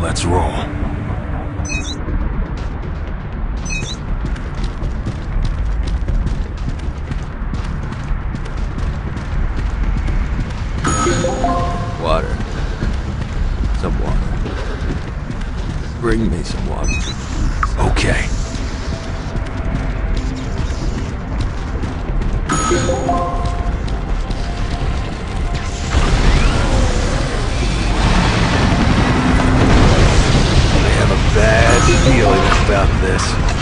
Let's roll. Water. Some water. Bring me some water. Okay. feeling about this.